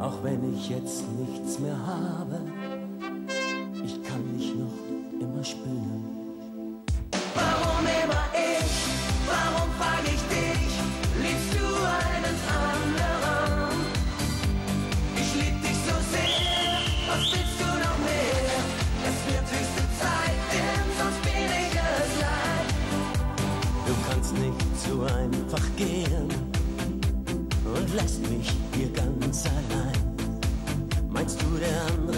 Auch wenn ich jetzt nichts mehr habe, ich kann dich noch immer spüren. Warum immer ich? Warum frag ich dich? Liebst du einen anderen? Ich lieb dich so sehr, was willst du noch mehr? Es wird höchste Zeit, denn sonst bin ich es leid. Du kannst nicht so einfach gehen lässt mich hier ganz allein. Meinst du, der andere?